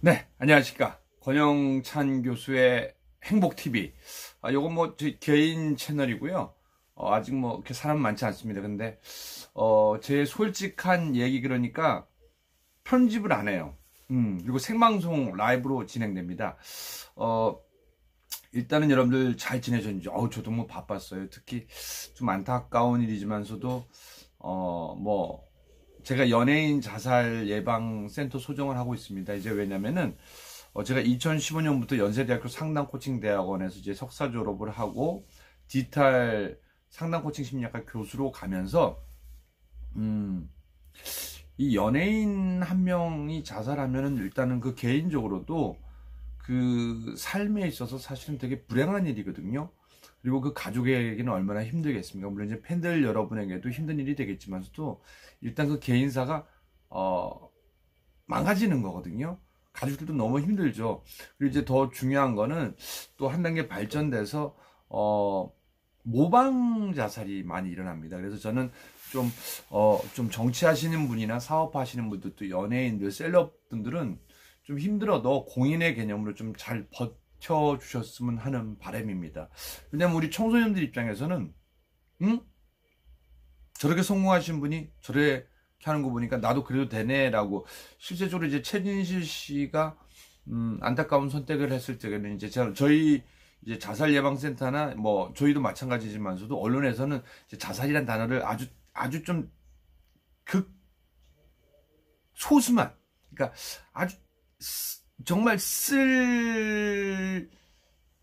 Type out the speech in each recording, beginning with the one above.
네, 안녕하십니까. 권영찬 교수의 행복TV. 아, 요건 뭐, 제 개인 채널이고요. 어, 아직 뭐, 이렇게 사람 많지 않습니다. 근데, 어, 제 솔직한 얘기 그러니까, 편집을 안 해요. 음, 그리고 생방송 라이브로 진행됩니다. 어, 일단은 여러분들 잘 지내셨는지, 어우, 저도 뭐 바빴어요. 특히 좀 안타까운 일이지만서도, 어, 뭐, 제가 연예인 자살 예방 센터 소정을 하고 있습니다. 이제 왜냐면은 어 제가 2015년부터 연세대학교 상담 코칭 대학원에서 이제 석사 졸업을 하고 디지털 상담 코칭 심리학과 교수로 가면서 음. 이 연예인 한 명이 자살하면은 일단은 그 개인적으로도 그 삶에 있어서 사실은 되게 불행한 일이거든요. 그리고 그 가족에게는 얼마나 힘들겠습니까? 물론 이제 팬들 여러분에게도 힘든 일이 되겠지만서도 일단 그 개인사가 어 망가지는 거거든요. 가족들도 너무 힘들죠. 그리고 이제 더 중요한 거는 또 한 단계 발전돼서 어 모방 자살이 많이 일어납니다. 그래서 저는 좀, 어, 좀 정치하시는 분이나 사업하시는 분들, 또 연예인들, 셀럽 분들은 좀 힘들어도 공인의 개념으로 좀 잘 버텨 주셨으면 하는 바람입니다. 왜냐면 우리 청소년들 입장에서는, 응? 저렇게 성공하신 분이 저렇게 하는 거 보니까 나도 그래도 되네라고 실제적으로 이제 최진실 씨가 음, 안타까운 선택을 했을 때는 이제 저희 이제 자살 예방센터나 뭐 저희도 마찬가지지만서도 언론에서는 자살이란 단어를 아주 아주 좀 극 소수만 그러니까 아주 정말 쓸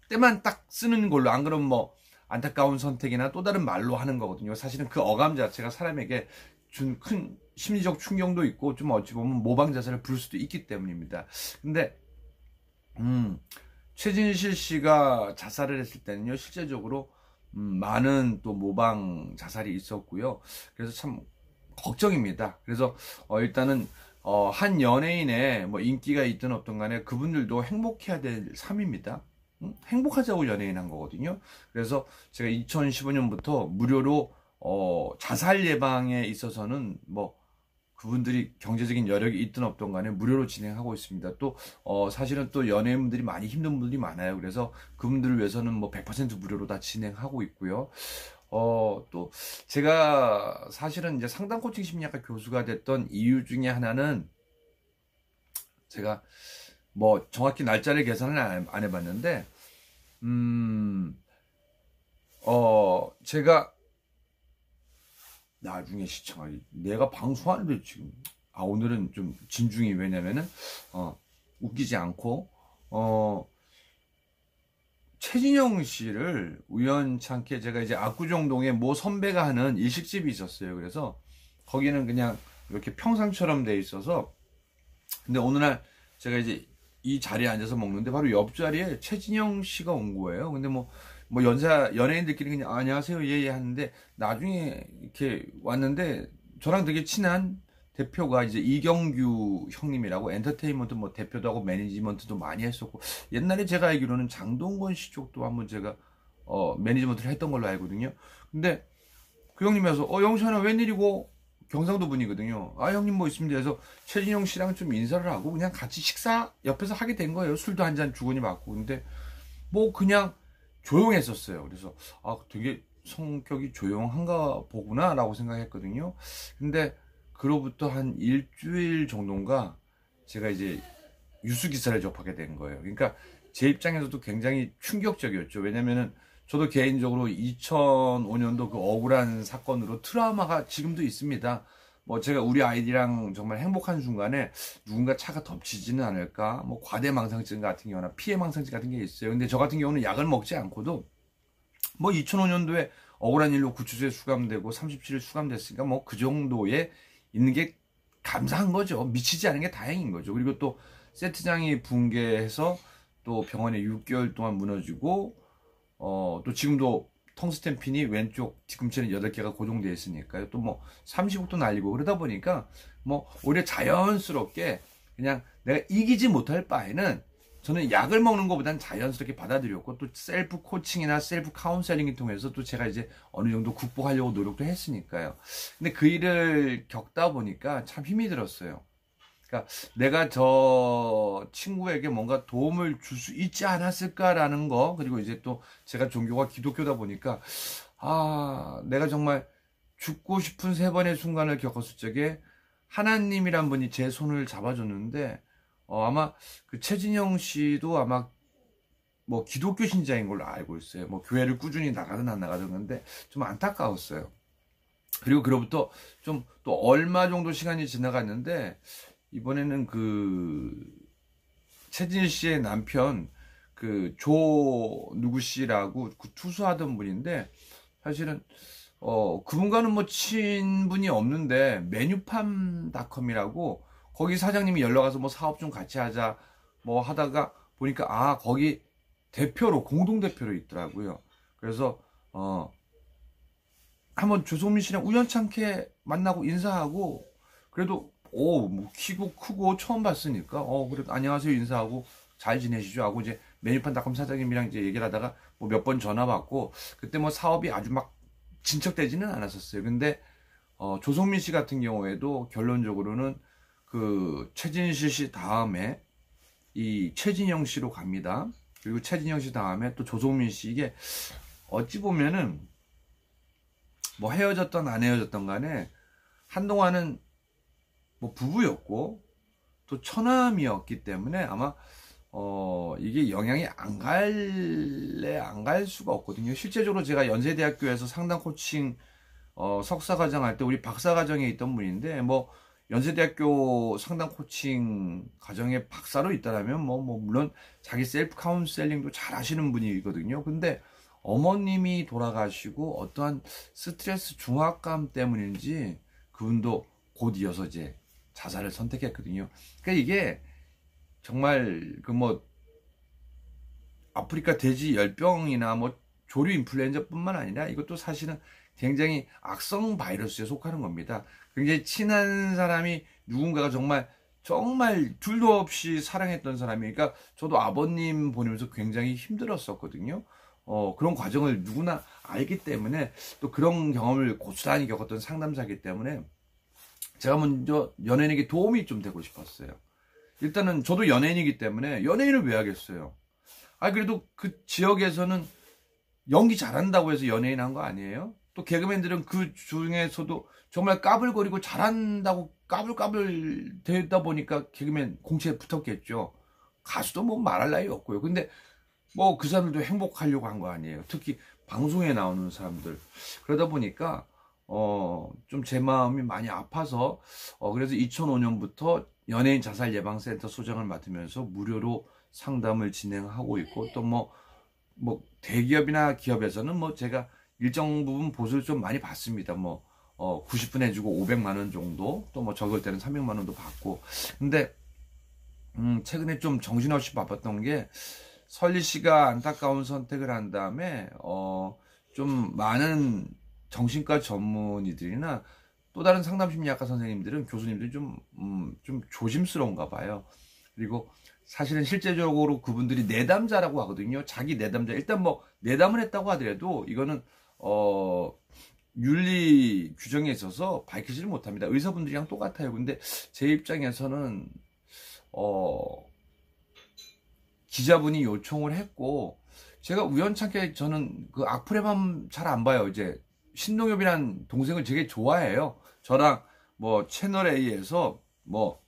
때만 딱 쓰는 걸로 안 그러면 뭐 안타까운 선택이나 또 다른 말로 하는 거거든요. 사실은 그 어감 자체가 사람에게 준 큰 심리적 충격도 있고 좀 어찌 보면 모방 자살을 부를 수도 있기 때문입니다. 근데 음, 최진실 씨가 자살을 했을 때는요, 실제적으로 음, 많은 또 모방 자살이 있었고요. 그래서 참 걱정입니다. 그래서 어, 일단은 어, 한 연예인의 뭐 인기가 있든 어떤 간에 그분들도 행복해야 될 삶입니다. 행복하자고 연예인 한 거거든요. 그래서 제가 2015년부터 무료로 어, 자살 예방에 있어서는 뭐 그분들이 경제적인 여력이 있든 없든 간에 무료로 진행하고 있습니다. 또, 어, 사실은 또 연예인분들이 많이 힘든 분들이 많아요. 그래서 그분들을 위해서는 뭐 100% 무료로 다 진행하고 있고요. 어, 또, 제가 사실은 이제 상담 코칭 심리학과 교수가 됐던 이유 중에 하나는 제가 뭐 정확히 날짜를 계산을 안 해봤는데, 음, 어, 제가 나중에 시청하기. 내가 방송하는데 지금, 아, 오늘은 좀 진중이 왜냐면은, 어, 웃기지 않고, 어, 최진영 씨를 우연찮게 제가 이제 압구정동에 모 선배가 하는 일식집이 있었어요. 그래서 거기는 그냥 이렇게 평상처럼 돼 있어서, 근데 어느 날 제가 이제 이 자리에 앉아서 먹는데 바로 옆자리에 최진영 씨가 온 거예요. 근데 뭐, 뭐 연사, 연예인들끼리 그냥 아, 안녕하세요. 예, 예 하는데 나중에 이렇게 왔는데 저랑 되게 친한 대표가 이제 이경규 형님이라고 엔터테인먼트 뭐 대표도 하고 매니지먼트도 많이 했었고 옛날에 제가 알기로는 장동건 씨 쪽도 한번 제가 어 매니지먼트를 했던 걸로 알거든요. 근데 그 형님이 와서 어 영찬아 웬일이고 경상도 분이거든요. 아 형님 뭐 있습니다. 그래서 최진영 씨랑 좀 인사를 하고 그냥 같이 식사 옆에서 하게 된 거예요. 술도 한 잔 주거니 받고 근데 뭐 그냥 조용했었어요. 그래서 아 되게 성격이 조용한가 보구나라고 생각했거든요. 근데 그로부터 한 일주일 정도인가 제가 이제 유수 기사를 접하게 된 거예요. 그러니까 제 입장에서도 굉장히 충격적이었죠. 왜냐면은 저도 개인적으로 2005년도 그 억울한 사건으로 트라우마가 지금도 있습니다. 뭐 제가 우리 아이들이랑 정말 행복한 순간에 누군가 차가 덮치지는 않을까 뭐 과대망상증 같은 경우나 피해망상증 같은 게 있어요. 근데 저 같은 경우는 약을 먹지 않고도 뭐 2005년도에 억울한 일로 구치소에 수감되고 37일 수감됐으니까 뭐 그 정도에 있는 게 감사한 거죠. 미치지 않은 게 다행인 거죠. 그리고 또 세트장이 붕괴해서 또 병원에 6개월 동안 무너지고 어, 또 지금도 텅스텐 핀이 왼쪽 뒤꿈치는 8개가 고정되어 있으니까요. 또 뭐 30억도 날리고 그러다 보니까 뭐 오히려 자연스럽게 그냥 내가 이기지 못할 바에는 저는 약을 먹는 것보다는 자연스럽게 받아들였고 또 셀프 코칭이나 셀프 카운셀링을 통해서 또 제가 이제 어느 정도 극복하려고 노력도 했으니까요. 근데 그 일을 겪다 보니까 참 힘이 들었어요. 그러니까 내가 저 친구에게 뭔가 도움을 줄 수 있지 않았을까라는 거 그리고 이제 또 제가 종교가 기독교다 보니까 아 내가 정말 죽고 싶은 세 번의 순간을 겪었을 적에 하나님이란 분이 제 손을 잡아줬는데 어, 아마 그 최진영 씨도 아마 뭐 기독교 신자인 걸로 알고 있어요. 뭐 교회를 꾸준히 나가든 안 나가든 근데 좀 안타까웠어요. 그리고 그로부터 좀 또 얼마 정도 시간이 지나갔는데 이번에는 그 최진 씨의 남편 그 조 누구 씨라고 그 투수하던 분인데 사실은 어 그분과는 뭐 친분이 없는데 메뉴팜닷컴이라고 거기 사장님이 연락 와서 뭐 사업 좀 같이 하자 뭐 하다가 보니까 아 거기 대표로 공동 대표로 있더라고요. 그래서 어 한번 조성민 씨랑 우연찮게 만나고 인사하고 그래도 오 뭐 키고 크고 처음 봤으니까 어 그래도 안녕하세요 인사하고 잘 지내시죠 하고 이제 메뉴판닷컴 사장님이랑 이제 얘기를 하다가 뭐 몇 번 전화 받고 그때 뭐 사업이 아주 막 진척되지는 않았었어요. 근데 어 조성민 씨 같은 경우에도 결론적으로는 그 최진실 씨 다음에 이 최진영 씨로 갑니다. 그리고 최진영 씨 다음에 또 조성민 씨 이게 어찌 보면은 뭐 헤어졌던 안 헤어졌던 간에 한동안은 뭐 부부였고 또 처남이었기 때문에 아마 어 이게 영향이 안 갈래 안 갈 수가 없거든요. 실제적으로 제가 연세대학교에서 상담 코칭 어 석사 과정 할 때 우리 박사 과정에 있던 분인데 뭐 연세대학교 상담 코칭 과정에 박사로 있다라면 뭐, 뭐 물론 자기 셀프 카운셀링도 잘 하시는 분이거든요. 근데 어머님이 돌아가시고 어떠한 스트레스 중압감 때문인지 그분도 곧 이어서 이제 자살을 선택했거든요. 그러니까 이게 정말 그 뭐 아프리카 돼지 열병이나 뭐 조류 인플루엔자뿐만 아니라 이것도 사실은 굉장히 악성 바이러스에 속하는 겁니다. 굉장히 친한 사람이 누군가가 정말 정말 둘도 없이 사랑했던 사람이 그러니까 저도 아버님 보내면서 굉장히 힘들었었거든요. 어, 그런 과정을 누구나 알기 때문에 또 그런 경험을 고스란히 겪었던 상담사기 때문에 제가 먼저 연예인에게 도움이 좀 되고 싶었어요. 일단은 저도 연예인이기 때문에 연예인을 왜 하겠어요? 아, 그래도 그 지역에서는 연기 잘한다고 해서 연예인 한 거 아니에요? 또 개그맨들은 그 중에서도 정말 까불거리고 잘한다고 까불까불 되다 보니까 개그맨 공채에 붙었겠죠. 가수도 뭐 말할 나위 없고요. 근데 뭐 그 사람들도 행복하려고 한 거 아니에요. 특히 방송에 나오는 사람들. 그러다 보니까 어, 좀 제 마음이 많이 아파서, 어, 그래서 2005년부터 연예인 자살 예방센터 소장을 맡으면서 무료로 상담을 진행하고 있고, 또 뭐, 뭐, 대기업이나 기업에서는 뭐 제가 일정 부분 보수를 좀 많이 받습니다. 뭐, 어, 90분 해주고 500만 원 정도, 또 뭐 적을 때는 300만 원도 받고. 근데, 음, 최근에 좀 정신없이 바빴던 게, 설리 씨가 안타까운 선택을 한 다음에, 어, 좀 많은 정신과 전문의들이나 또 다른 상담 심리학과 선생님들은 교수님들이 좀, 음, 좀 조심스러운가 봐요. 그리고 사실은 실제적으로 그분들이 내담자라고 하거든요. 자기 내담자. 일단 뭐, 내담을 했다고 하더라도 이거는, 어, 윤리 규정에 있어서 밝히지를 못합니다. 의사분들이랑 똑같아요. 근데 제 입장에서는, 어, 기자분이 요청을 했고, 제가 우연찮게 저는 그 악플에만 잘 안 봐요. 이제 신동엽이란 동생을 되게 좋아해요. 저랑 뭐 채널 A에서 뭐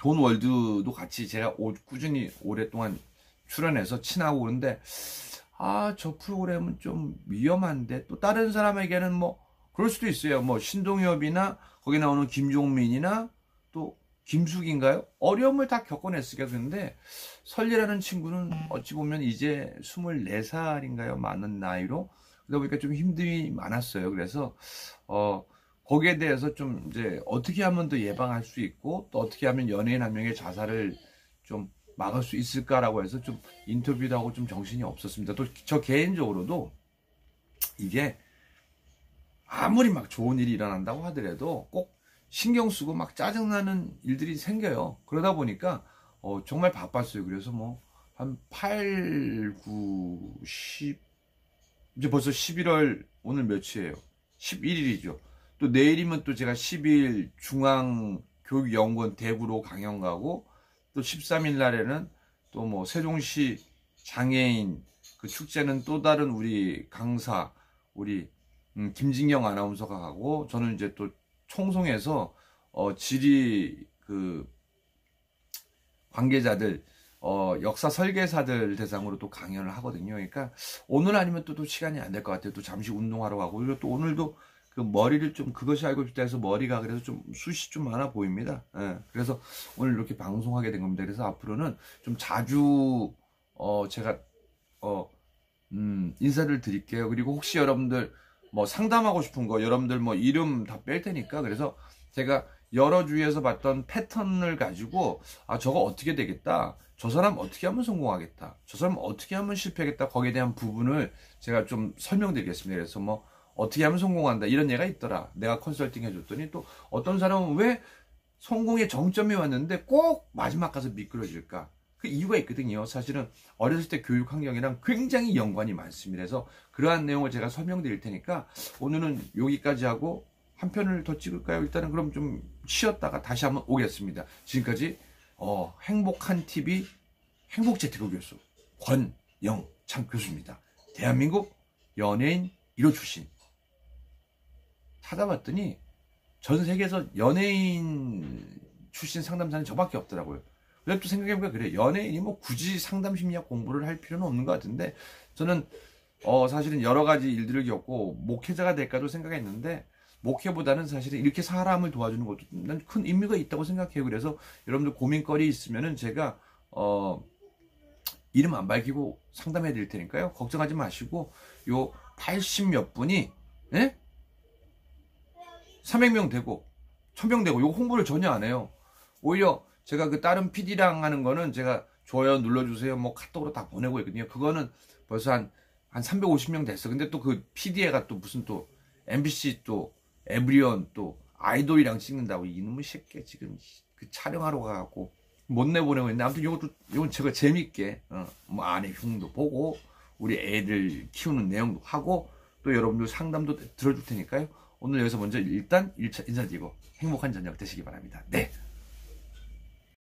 돈월드도 같이 제가 오, 꾸준히 오랫동안 출연해서 친하고 그런데 아 저 프로그램은 좀 위험한데 또 다른 사람에게는 뭐 그럴 수도 있어요. 뭐 신동엽이나 거기 나오는 김종민이나 또 김숙인가요? 어려움을 다 겪어냈으니까 그런데 설리라는 친구는 어찌 보면 이제 24살인가요? 많은 나이로 그러다 보니까 좀 힘듦이 많았어요. 그래서 어 거기에 대해서 좀 이제 어떻게 하면 더 예방할 수 있고 또 어떻게 하면 연예인 한 명의 자살을 좀 막을 수 있을까라고 해서 좀 인터뷰도 하고 좀 정신이 없었습니다. 또 저 개인적으로도 이게 아무리 막 좋은 일이 일어난다고 하더라도 꼭 신경 쓰고 막 짜증나는 일들이 생겨요. 그러다 보니까 어 정말 바빴어요. 그래서 뭐 한 8, 9, 10 이제 벌써 11월 오늘 며칠이에요? 11일이죠. 또 내일이면 또 제가 10일 중앙 교육연구원 대구로 강연 가고 또또 13일 날에는 또 뭐 세종시 장애인 그 축제는 또 다른 우리 강사 우리 음, 김진경 아나운서가 가고 저는 이제 또 총송에서 어 지리 그 관계자들 어 역사 설계사들 대상으로 또 강연을 하거든요. 그러니까 오늘 아니면 또, 또 시간이 안 될 것 같아요. 또 잠시 운동하러 가고 그리고 또 오늘도 그 머리를 좀 그것이 알고 싶다 해서 머리가 그래서 좀 숱이 좀 많아 보입니다. 예. 그래서 오늘 이렇게 방송하게 된 겁니다. 그래서 앞으로는 좀 자주 어 제가 어 음, 인사를 드릴게요. 그리고 혹시 여러분들 뭐 상담하고 싶은 거 여러분들 뭐 이름 다 뺄 테니까 그래서 제가 여러 주에서 봤던 패턴을 가지고 아 저거 어떻게 되겠다 저 사람 어떻게 하면 성공하겠다 저 사람 어떻게 하면 실패하겠다 거기에 대한 부분을 제가 좀 설명드리겠습니다 그래서 뭐 어떻게 하면 성공한다 이런 얘가 있더라 내가 컨설팅 해줬더니 또 어떤 사람은 왜 성공의 정점이 왔는데 꼭 마지막 가서 미끄러질까 그 이유가 있거든요. 사실은 어렸을 때 교육 환경이랑 굉장히 연관이 많습니다. 그래서 그러한 내용을 제가 설명드릴 테니까 오늘은 여기까지 하고 한 편을 더 찍을까요? 일단은 그럼 좀 쉬었다가 다시 한번 오겠습니다. 지금까지 어, 행복한 TV 행복재테크 교수 권영창 교수입니다. 대한민국 연예인 1호 출신. 찾아봤더니 전 세계에서 연예인 출신 상담사는 저밖에 없더라고요. 그래서 또 생각해보니까 그래 연예인이 뭐 굳이 상담 심리학 공부를 할 필요는 없는 것 같은데 저는 어 사실은 여러 가지 일들을 겪고 목회자가 될까도 생각했는데 목회보다는 사실은 이렇게 사람을 도와주는 것도 난 큰 의미가 있다고 생각해요. 그래서 여러분들 고민거리 있으면은 제가 어 이름 안 밝히고 상담해 드릴 테니까요. 걱정하지 마시고 요 80 몇 분이 예? 300명 되고 1000명 되고 요 홍보를 전혀 안 해요. 오히려 제가 그 다른 PD랑 하는 거는 제가 좋아요 눌러주세요. 뭐 카톡으로 다 보내고 있거든요. 그거는 벌써 한, 한 350명 됐어. 근데 또 그 PD애가 또 무슨 또 MBC 또 에브리온 또 아이돌이랑 찍는다고 이놈의 새끼 지금 그 촬영하러 가갖고 못 내보내고 있는데 아무튼 이것도 이건 제가 재밌게 어, 뭐 아내 흉도 보고 우리 애들 키우는 내용도 하고 또 여러분들 상담도 들어줄 테니까요. 오늘 여기서 먼저 일단 1차 인사드리고 행복한 저녁 되시기 바랍니다. 네.